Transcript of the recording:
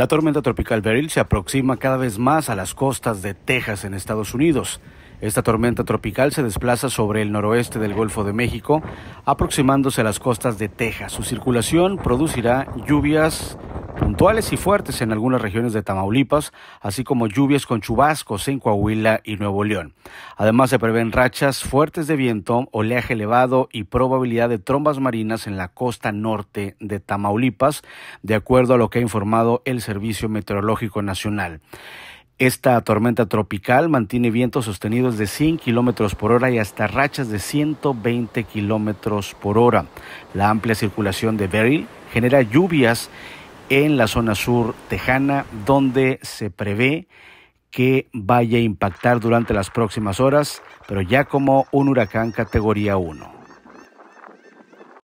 La tormenta tropical Beryl se aproxima cada vez más a las costas de Texas en Estados Unidos. Esta tormenta tropical se desplaza sobre el noroeste del Golfo de México, aproximándose a las costas de Texas. Su circulación producirá lluvias puntuales y fuertes en algunas regiones de Tamaulipas, así como lluvias con chubascos en Coahuila y Nuevo León. Además se prevén rachas fuertes de viento, oleaje elevado y probabilidad de trombas marinas en la costa norte de Tamaulipas, de acuerdo a lo que ha informado el Servicio Meteorológico Nacional. Esta tormenta tropical mantiene vientos sostenidos de 100 kilómetros por hora y hasta rachas de 120 kilómetros por hora. La amplia circulación de Beryl genera lluvias en la zona sur tejana, donde se prevé que vaya a impactar durante las próximas horas, pero ya como un huracán categoría 1.